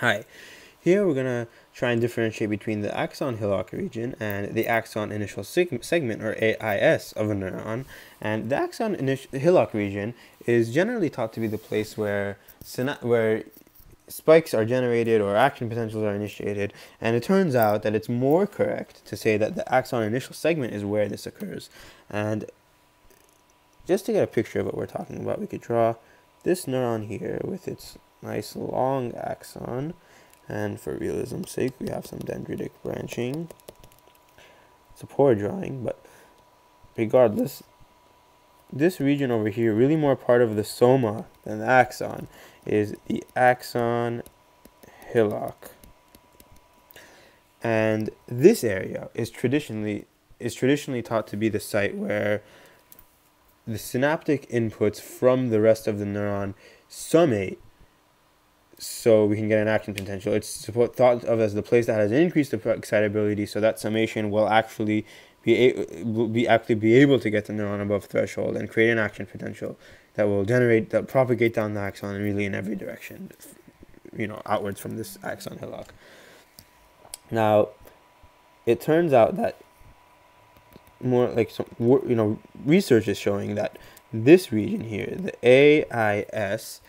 Hi, here we're going to try and differentiate between the axon hillock region and the axon initial seg segment, or AIS, of a neuron. And the axon hillock region is generally thought to be the place where, where spikes are generated or action potentials are initiated. And it turns out that it's more correct to say that the axon initial segment is where this occurs. And just to get a picture of what we're talking about, we could draw this neuron here with its nice long axon. And for realism's sake, we have some dendritic branching. It's a poor drawing, but regardless, this region over here, really more part of the soma than the axon, is the axon hillock. And this area is traditionally is traditionally taught to be the site where the synaptic inputs from the rest of the neuron summate so we can get an action potential. It's thought of as the place that has increased the excitability, so that summation will actually be will be actually be able to get the neuron above threshold and create an action potential that will generate that propagate down the axon and really in every direction, you know, outwards from this axon hillock. Now, it turns out that more like some you know research is showing that this region here, the AIS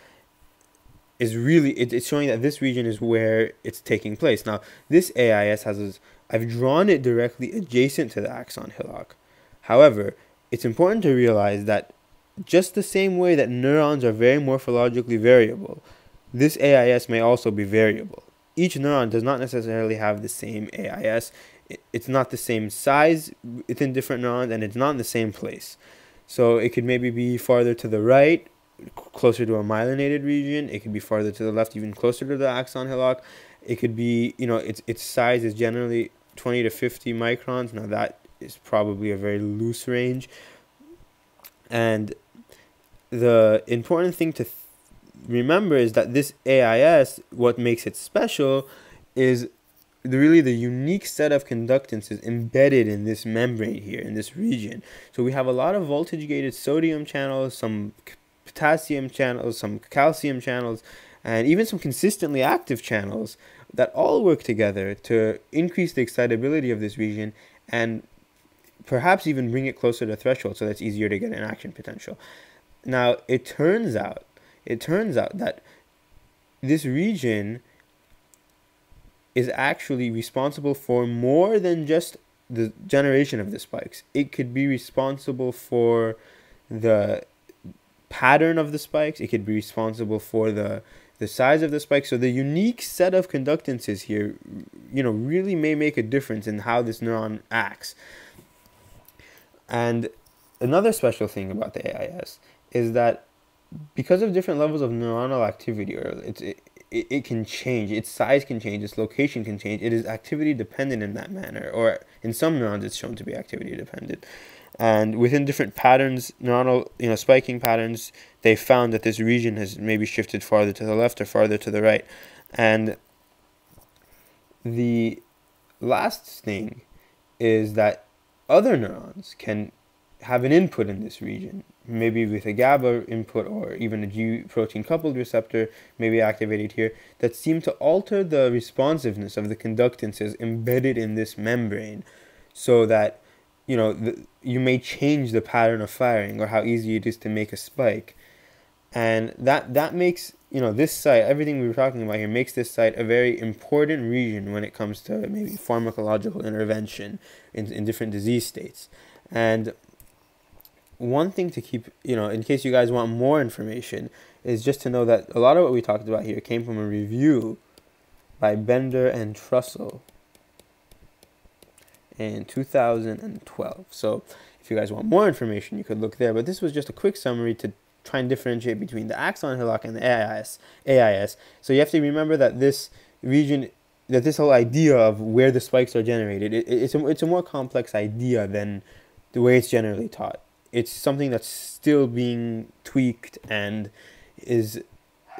is really it, it's showing that this region is where it's taking place. Now, this AIS has I've drawn it directly adjacent to the axon hillock. However, it's important to realize that just the same way that neurons are very morphologically variable, this AIS may also be variable. Each neuron does not necessarily have the same AIS. It's not the same size within different neurons, and it's not in the same place. So it could maybe be farther to the right closer to a myelinated region. It could be farther to the left, even closer to the axon hillock. It could be, you know, its its size is generally 20 to 50 microns. Now that is probably a very loose range. And the important thing to th- remember is that this AIS, what makes it special, is the, really the unique set of conductances embedded in this membrane here in this region. So we have a lot of voltage gated sodium channels, some potassium channels, some calcium channels, and even some consistently active channels that all work together to increase the excitability of this region and perhaps even bring it closer to threshold so that's easier to get an action potential. Now, it turns out, it turns out that this region is actually responsible for more than just the generation of the spikes. It could be responsible for the pattern of the spikes. It could be responsible for the the size of the spike. So the unique set of conductances here, you know, really may make a difference in how this neuron acts. And another special thing about the AIS is that because of different levels of neuronal activity, or it's, it, it, it can change, its size can change, its location can change. It is activity dependent in that manner, or in some neurons, it's shown to be activity dependent. And within different patterns, neuronal, you know, spiking patterns, they found that this region has maybe shifted farther to the left or farther to the right. And the last thing is that other neurons can have an input in this region, maybe with a GABA input or even a G protein coupled receptor, maybe activated here, that seem to alter the responsiveness of the conductances embedded in this membrane so that you know, the, you may change the pattern of firing or how easy it is to make a spike. And that, that makes, you know, this site, everything we were talking about here, makes this site a very important region when it comes to maybe pharmacological intervention in, in different disease states. And one thing to keep, you know, in case you guys want more information, is just to know that a lot of what we talked about here came from a review by Bender and Trussell in 2012. So if you guys want more information, you could look there. But this was just a quick summary to try and differentiate between the axon hillock and the AIS. AIS. So you have to remember that this region, that this whole idea of where the spikes are generated, it, it's, a, it's a more complex idea than the way it's generally taught. It's something that's still being tweaked and is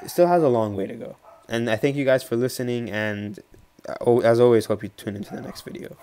still has a long way to go. And I thank you guys for listening and uh, as always, hope you tune into the next video.